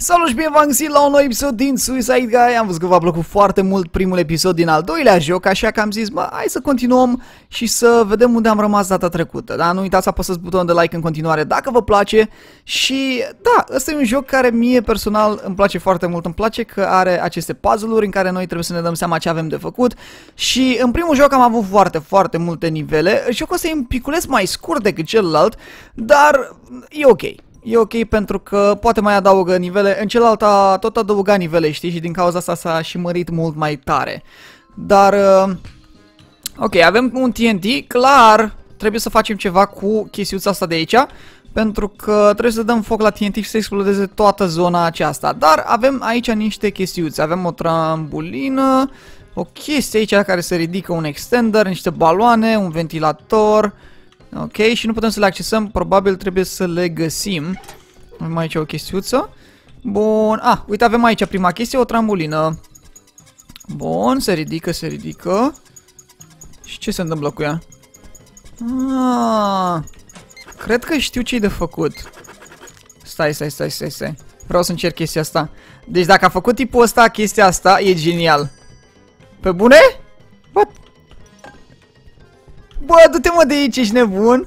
Salut și bine v-am găsit la un nou episod din Suicide Guy. Am văzut că v-a plăcut foarte mult primul episod din al doilea joc Așa că am zis, mă, hai să continuăm și să vedem unde am rămas data trecută. Da, nu uitați să apăsați butonul de like în continuare dacă vă place. Și da, ăsta e un joc care mie personal îmi place foarte mult. Îmi place că are aceste puzzle-uri în care noi trebuie să ne dăm seama ce avem de făcut. Și în primul joc am avut foarte, foarte multe nivele. Jocul ăsta e un piculeț mai scurt decât celălalt Dar e ok E ok pentru că poate mai adaugă nivele, în celălalt a tot adăuga nivele, știi, și din cauza asta s-a și mărit mult mai tare. Dar, uh, ok, avem un TNT, clar, trebuie să facem ceva cu chestiuța asta de aici, pentru că trebuie să dăm foc la TNT și să explodeze toată zona aceasta. Dar avem aici niște chestiuțe, avem o trambulină, o chestie aici care se ridică, un extender, niște baloane, un ventilator... Ok, și nu putem să le accesăm, probabil trebuie să le găsim. Avem aici o chestiuță. Bun, ah, uite, avem aici prima chestie, o trambulină. Bun, se ridică, se ridică. Și ce se întâmplă cu ea? Ah, cred că știu ce-i de făcut. Stai, stai, stai, stai, stai. Vreau să încerc chestia asta. Deci dacă a făcut tipul ăsta chestia asta, e genial. Pe bune? What? Bă, du-te mă de aici, ești nebun?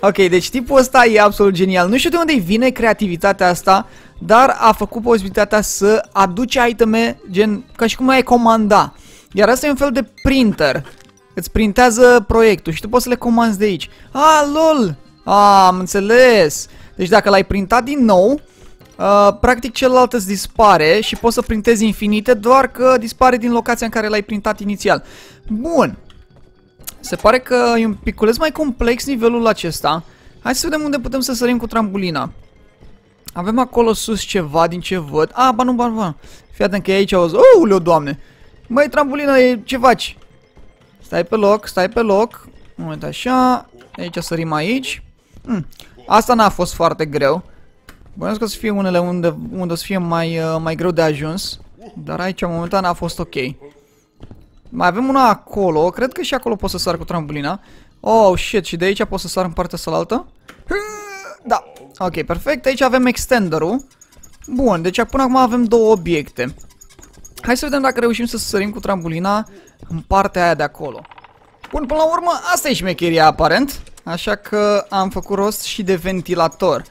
Ok, deci tipul ăsta e absolut genial. Nu știu de unde vine creativitatea asta, dar a făcut posibilitatea să aduci iteme gen ca și cum ai comanda. Iar asta e un fel de printer. Îți printează proiectul și tu poți să le comanzi de aici. Ah, lol! Ah, am înțeles. Deci dacă l-ai printat din nou, uh, practic celălalt îți dispare și poți să printezi infinite, doar că dispare din locația în care l-ai printat inițial. Bun. Se pare că e un piculeț mai complex nivelul acesta. Hai să vedem unde putem să sărim cu trambulina. Avem acolo sus ceva din ce văd. Ah, ba nu, ba nu, ba. Fii atent că e aici auzi. Oh, leu, doamne. Măi, trambulina, e... ce faci? Stai pe loc, stai pe loc. Moment așa. Aici sărim aici. Hmm. Asta n-a fost foarte greu. Bănuiesc că o să fie unele unde, unde o să fie mai, uh, mai greu de ajuns. Dar aici, momentan, a fost ok. Mai avem una acolo. Cred că și acolo pot să sar cu trambolina. Oh, shit. Și de aici pot să sar în partea cealaltă? Da. Ok, perfect. Aici avem extenderul. Bun, deci până acum avem două obiecte. Hai să vedem dacă reușim să sărim cu trambolina în partea aia de acolo. Bun, până la urmă, asta e șmecheria aparent. Așa că am făcut rost și de ventilator.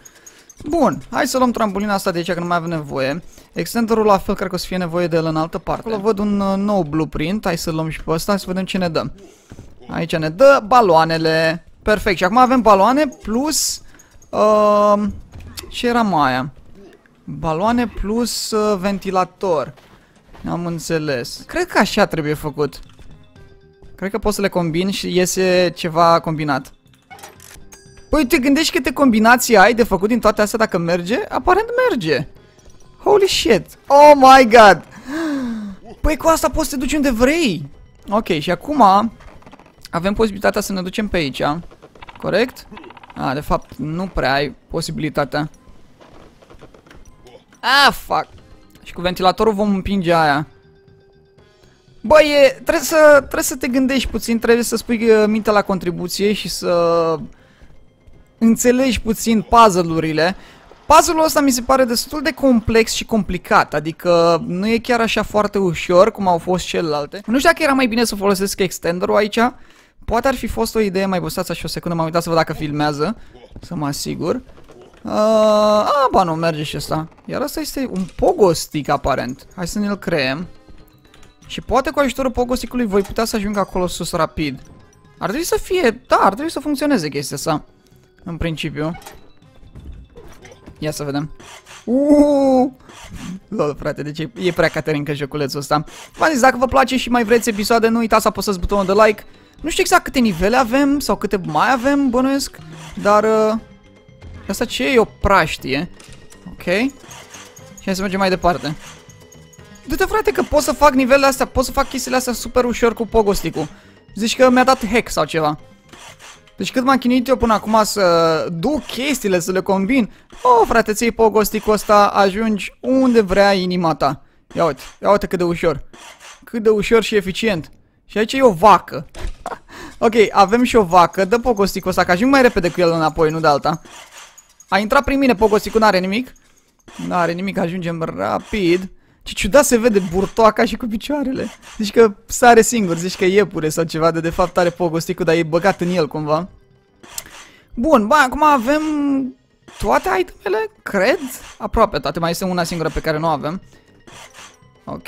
Bun, hai să luăm trambolina asta de aici că nu mai avem nevoie. Extenderul la fel, cred că o să fie nevoie de el în altă parte. Acolo văd un uh, nou blueprint, hai să luăm și pe ăsta, să vedem ce ne dă. Aici ne dă baloanele. Perfect, și acum avem baloane plus... Uh, ce era mai aia? Baloane plus uh, ventilator. Am înțeles. Cred că așa trebuie făcut. Cred că poți să le combini și iese ceva combinat. Păi te gândești câte combinații ai de făcut din toate astea dacă merge? Aparent merge. Holy shit. Oh my god. Păi cu asta poți să te duci unde vrei. Ok, și acum avem posibilitatea să ne ducem pe aici. Corect? Ah, de fapt, nu prea ai posibilitatea. Ah, fuck. Și cu ventilatorul vom împinge aia. Băi, trebuie să, trebuie să te gândești puțin, trebuie să spui uh, mintea la contribuție și să înțelegi puțin puzzle-urile. Puzzle-ul ăsta mi se pare destul de complex și complicat, adică nu e chiar așa foarte ușor cum au fost celelalte. Nu știu dacă era mai bine să folosesc extenderul aici, poate ar fi fost o idee, mai băsați așa o secundă, m-am uitat să văd dacă filmează, să mă asigur. Uh, a, ba nu, merge și asta. Iar asta este un pogo stick aparent. Hai să ne-l creăm. Și poate cu ajutorul pogo stick-ului voi putea să ajung acolo sus rapid. Ar trebui să fie, da, ar trebui să funcționeze chestia asta. În principiu. Ia să vedem. Uuuu! Lol, frate, deci e, e prea caterincă joculețul ăsta. V-am zis, dacă vă place și mai vreți episoade, nu uitați să apăsați butonul de like. Nu știu exact câte nivele avem sau câte mai avem, bănuiesc, dar... Uh, asta ce e? o praștie. Ok. Și hai să mergem mai departe. Du-te, frate, că pot să fac nivelele astea, pot să fac chestiile astea super ușor cu pogosticul. Zici că mi-a dat hack sau ceva. Deci cât m-am chinuit eu până acum să duc chestiile, să le combin, oh, frate, ți pogosticul ăsta, ajungi unde vrea inima ta. Ia uite, ia uite cât de ușor. Cât de ușor și eficient. Și aici e o vacă. ok, avem și o vacă, dă pogosticul ăsta, că ajung mai repede cu el înapoi, nu de alta. A intrat prin mine pogosticul, n-are nimic. N-are nimic, ajungem rapid. Ce ciudat se vede burtoaca și cu picioarele. Zici că sare singur, zici că e iepure sau ceva, de de fapt are pogosticul, dar e băgat în el cumva. Bun, ba, acum avem toate itemele, cred, aproape toate, mai este una singură pe care nu avem. Ok.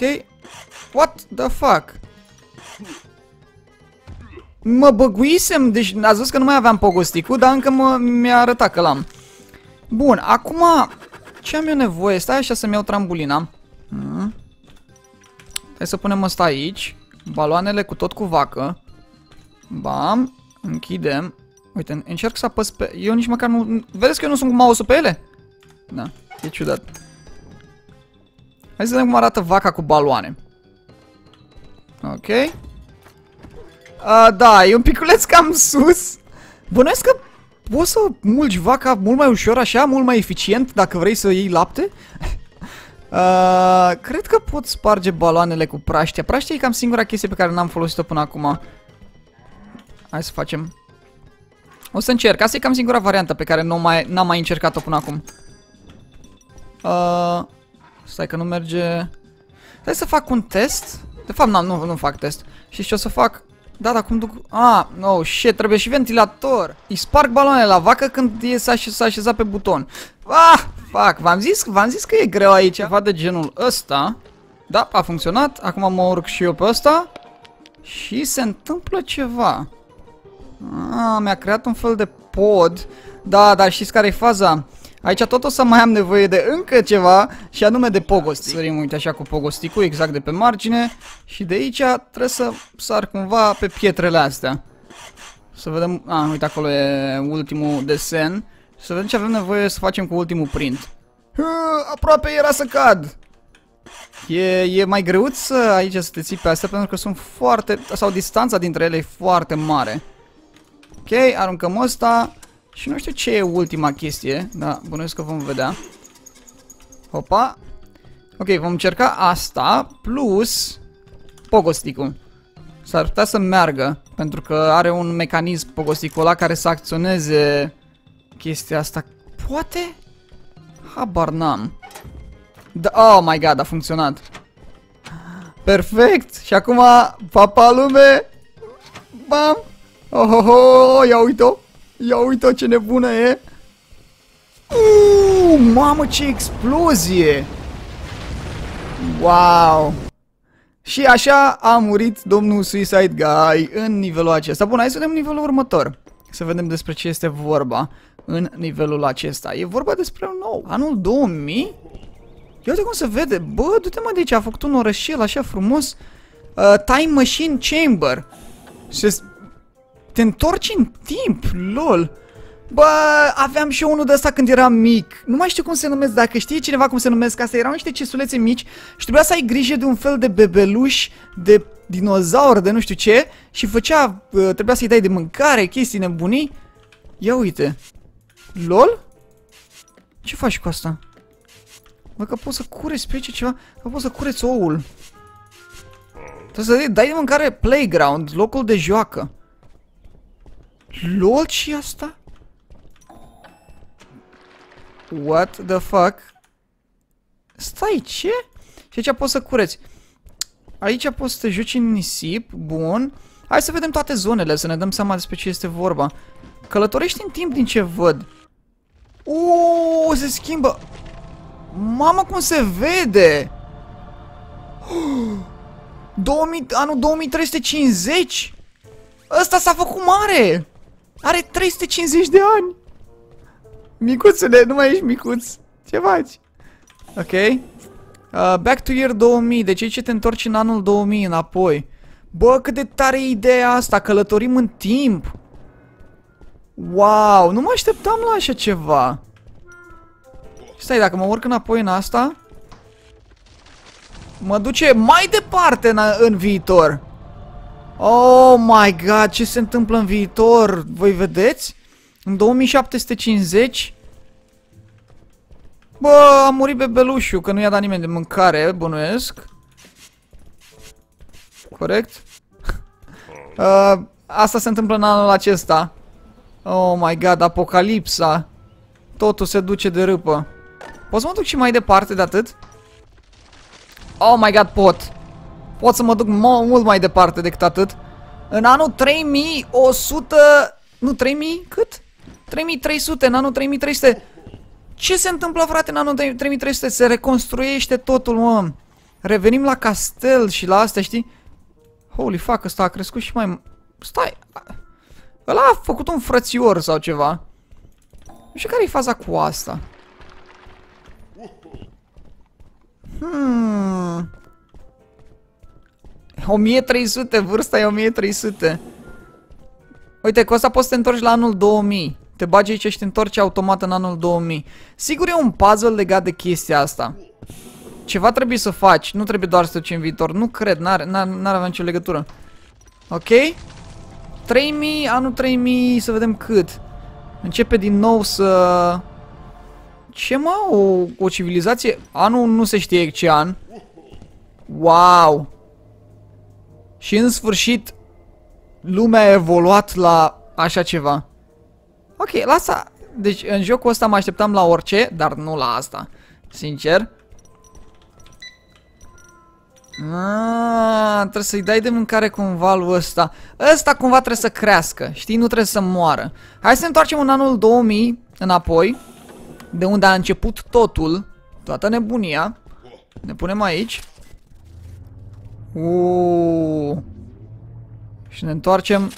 What the fuck? Mă băguisem, deci ați văzut că nu mai aveam pogosticul, dar încă mi-a arătat că l-am. Bun, acum ce am eu nevoie? Stai așa să-mi iau trambulina. Hmm. Hai să punem asta aici. Baloanele cu tot cu vacă. Bam. Închidem. Uite, încerc să apăs pe... Eu nici măcar nu... Vedeți că eu nu sunt cu mouse pe ele? Da, e ciudat. Hai să vedem cum arată vaca cu baloane. Ok. Uh, da, e un piculeț cam sus. Bănuiesc că poți să mulgi vaca mult mai ușor așa, mult mai eficient dacă vrei să iei lapte. Uh, cred că pot sparge baloanele cu praștia. Praștia e cam singura chestie pe care n-am folosit-o până acum. Hai să facem. O să încerc. Asta e cam singura variantă pe care n-am mai, mai încercat-o până acum. Uh, stai că nu merge... Hai să fac un test. De fapt, nu, nu fac test. Și ce o să fac? Da, dar cum duc... Ah, oh, shit, trebuie și ventilator. Îi sparg baloane la vacă când e să așeza, așeza pe buton. Ah, fac, v-am zis, v-am zis că e greu aici. Ceva de genul ăsta. Da, a funcționat. Acum mă urc și eu pe ăsta. Și se întâmplă ceva. Ah, mi-a creat un fel de pod. Da, dar știți care e faza? Aici tot o să mai am nevoie de încă ceva și anume de pogostic. Sărim, uite așa cu pogosticul exact de pe margine și de aici trebuie să sar cumva pe pietrele astea. Să vedem, a, ah, uite acolo e ultimul desen. Să vedem ce avem nevoie să facem cu ultimul print. Hă, aproape era să cad. E, e mai greuț să aici să te ții pe astea pentru că sunt foarte, sau distanța dintre ele e foarte mare. Ok, aruncăm ăsta. Și nu știu ce e ultima chestie, da, bănuiesc că vom vedea. Hopa. Ok, vom încerca asta, plus pogosticul. S-ar putea să meargă, pentru că are un mecanism pogosticul ăla care să acționeze chestia asta. Poate? Habar n-am. Da, oh my god, a funcționat. Perfect! Și acum, papa lume! Bam! Oh, oh, oh, ia uite-o! Ia uite ce nebună e! Uuu, mamă ce explozie! Wow! Și așa a murit domnul Suicide Guy în nivelul acesta. Bun, hai să vedem nivelul următor. Să vedem despre ce este vorba în nivelul acesta. E vorba despre un nou. Anul 2000? Ia uite cum se vede. Bă, du-te mă de aici, a făcut un orășel așa frumos. Uh, Time Machine Chamber. Și te întorci în timp, lol. Bă, aveam și eu unul de ăsta când eram mic. Nu mai știu cum se numesc, dacă știe cineva cum se numesc, astea erau niște cesulețe mici și trebuia să ai grijă de un fel de bebeluș, de dinozaur, de nu știu ce și făcea, trebuia să-i dai de mâncare, chestii nebunii. Ia uite. LOL? Ce faci cu asta? Bă, că poți să cureți pe ce ceva, că poți să cureți oul. Trebuie să dai de mâncare playground, locul de joacă. LOL și asta? What the fuck? Stai, ce? Și aici poți să cureți. Aici poți să te joci în nisip, bun. Hai să vedem toate zonele, să ne dăm seama despre ce este vorba. Călătorești în timp din ce văd. Uuu, se schimbă. Mamă, cum se vede! 2000, anul 2350? Ăsta s-a făcut mare! Are 350 de ani! Micuțule, nu mai ești micuț. Ce faci? Ok. Uh, back to year 2000. Deci ce te întorci în anul 2000 înapoi. Bă, cât de tare e ideea asta. Călătorim în timp. Wow, nu mă așteptam la așa ceva. Stai, dacă mă urc înapoi în asta... Mă duce mai departe în, în viitor. Oh my god, ce se întâmplă în viitor? Voi vedeți? În 2750 Bă, a murit bebelușul, că nu i-a dat nimeni de mâncare, bănuiesc Corect? uh, asta se întâmplă în anul acesta Oh my god, apocalipsa Totul se duce de râpă Pot să mă duc și mai departe de atât? Oh my god, pot. Pot să mă duc mult mai departe decât atât. În anul 3100... Nu, 3000? Cât? 3300, în anul 3300. Ce se întâmplă, frate, în anul 3300? Se reconstruiește totul, mă. Revenim la castel și la astea, știi? Holy fuck, ăsta a crescut și mai... Stai... Ăla a făcut un frățior sau ceva. Nu știu care e faza cu asta. Hmm... 1300, vârsta e 1300. Uite, cu asta poți să te întorci la anul 2000. Te bagi aici și te întorci automat în anul 2000. Sigur e un puzzle legat de chestia asta. Ceva trebuie să faci, nu trebuie doar să te duci în viitor. Nu cred, n-are avea nicio legătură. Ok? 3000, anul 3000, să vedem cât. Începe din nou să... Ce mă? O, o civilizație? Anul nu se știe ce an. Wow! Și în sfârșit, lumea a evoluat la așa ceva. Ok, lasă. Deci în jocul ăsta mă așteptam la orice, dar nu la asta. Sincer. Aaaa, trebuie să-i dai de mâncare cumva lui ăsta. Ăsta cumva trebuie să crească, știi? Nu trebuie să moară. Hai să ne întoarcem în anul 2000 înapoi, de unde a început totul, toată nebunia. Ne punem aici. Uuuu. Și ne întoarcem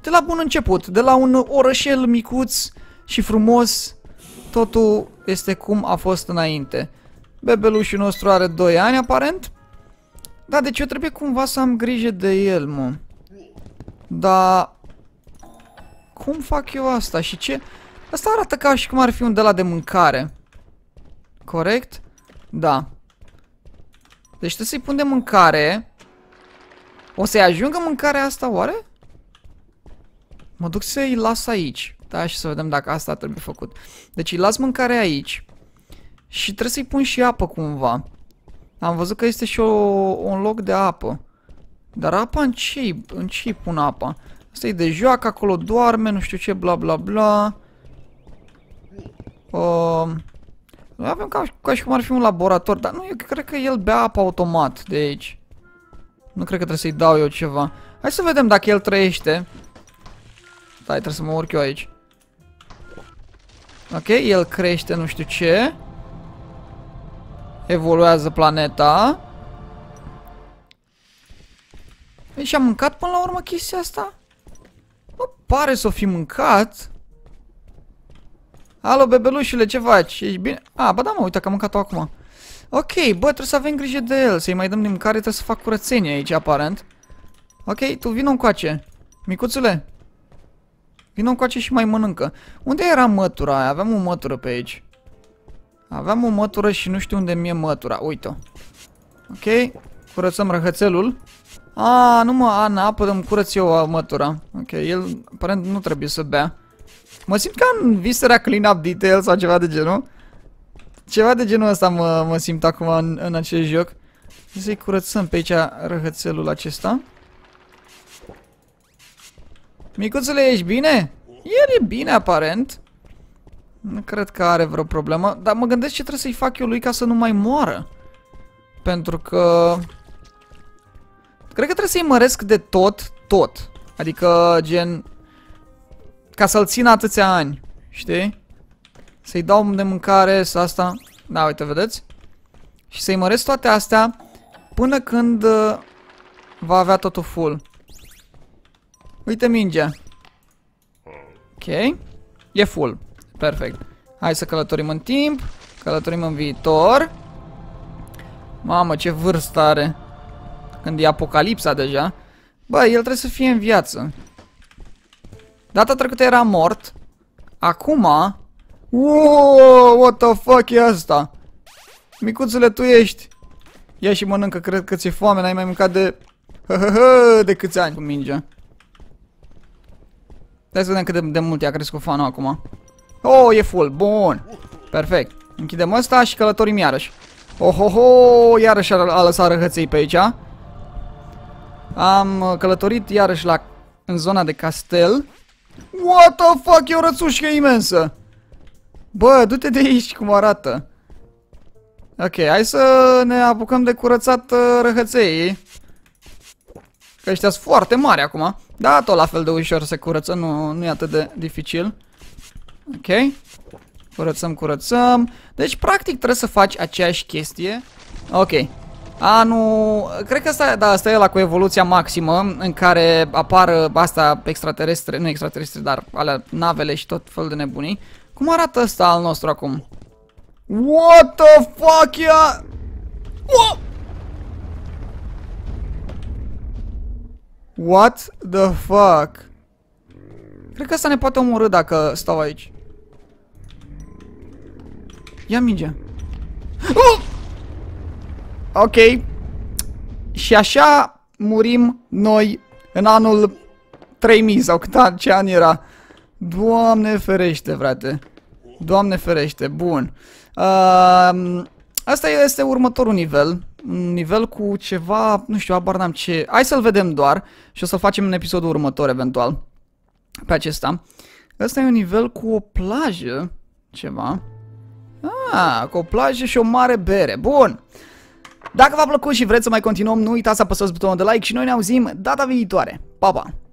de la bun început, de la un orășel micuț și frumos, totul este cum a fost înainte. Bebelușul nostru are 2 ani, aparent. Da, deci eu trebuie cumva să am grijă de el, mă. Dar... Cum fac eu asta? Și ce... Asta arată ca și cum ar fi un de la de mâncare. Corect? Da. Deci trebuie să-i pun de mâncare. O să-i ajungă mâncarea asta, oare? Mă duc să-i las aici. Da, și să vedem dacă asta trebuie făcut. Deci îi las mâncare aici. Și trebuie să-i pun și apă cumva. Am văzut că este și o, un loc de apă. Dar apa în ce în ce pun apa? Asta e de joacă, acolo doarme, nu știu ce, bla bla bla. Uh, noi avem ca, ca și cum ar fi un laborator, dar nu, eu cred că el bea apă automat de aici. Nu cred că trebuie să-i dau eu ceva. Hai să vedem dacă el trăiește. Stai, trebuie să mă urc eu aici. Ok, el crește nu știu ce. Evoluează planeta. Păi și-a mâncat până la urmă chestia asta? Nu pare să o fi mâncat. Alo, bebelușule, ce faci? Ești bine? A, ba da, mă, uite că am mâncat-o acum. Ok, bă, trebuie să avem grijă de el. Să-i mai dăm din mâncare, trebuie să fac curățenie aici, aparent. Ok, tu vină încoace. Micuțule. Vină încoace și mai mănâncă. Unde era mătura aia? Aveam o mătură pe aici. Aveam o mătură și nu știu unde mi-e mătura. Uite-o. Ok, curățăm răhățelul. A, nu mă, Ana, apă îmi curăț eu mătura. Ok, el aparent nu trebuie să bea. Mă simt ca în Visera Clean Up Detail sau ceva de genul. Ceva de genul ăsta mă, mă simt acum în, în acest joc. Să-i curățăm pe aici răhățelul acesta. Micuțule, ești bine? El e bine, aparent. Nu cred că are vreo problemă, dar mă gândesc ce trebuie să-i fac eu lui ca să nu mai moară. Pentru că... Cred că trebuie să-i măresc de tot, tot. Adică, gen... Ca să-l țin atâția ani, știi? Să-i dau de mâncare, să asta... Da, uite, vedeți? Și să-i măresc toate astea până când uh, va avea totul full. Uite mingea. Ok. E full. Perfect. Hai să călătorim în timp. Călătorim în viitor. Mamă, ce vârstă are. Când e apocalipsa deja. Bă, el trebuie să fie în viață. Data trecută era mort. Acum... Wow, what the fuck e asta? Micuțule, tu ești. Ia și mănâncă, cred că ți-e foame, n-ai mai mâncat de... de câți ani cu mingea. Hai să vedem cât de, de mult i-a crescut fanul acum. Oh, e full. Bun. Perfect. Închidem ăsta și călătorim iarăși. Oh, oh, oh, iarăși a, a lăsat răhăței pe aici. Am uh, călătorit iarăși la, în zona de castel. What the fuck, e o rățușcă imensă. Bă, du-te de aici cum arată. Ok, hai să ne apucăm de curățat uh, răhăței. Că ăștia sunt foarte mari acum. Da, tot la fel de ușor se curăță, nu, nu e atât de dificil. Ok. Curățăm, curățăm. Deci, practic, trebuie să faci aceeași chestie. Ok. A, nu... Cred că asta, da, asta e la cu evoluția maximă, în care apar asta extraterestre, nu extraterestre, dar alea navele și tot fel de nebunii. Cum arată ăsta al nostru acum? What the fuck, ia? What? What the fuck? Cred că asta ne poate omorâ dacă stau aici. Ia mingea. Oh! Ok. Și așa murim noi în anul 3000 sau cât ce an era. Doamne ferește, frate. Doamne ferește, bun. Uh, asta este următorul nivel. Un nivel cu ceva, nu știu, abar n-am ce. Hai să-l vedem doar și o să-l facem în episodul următor, eventual. Pe acesta. Asta e un nivel cu o plajă. Ceva. Ah, cu o plajă și o mare bere. Bun. Dacă v-a plăcut și vreți să mai continuăm, nu uitați să apăsați butonul de like și noi ne auzim data viitoare. Pa, pa!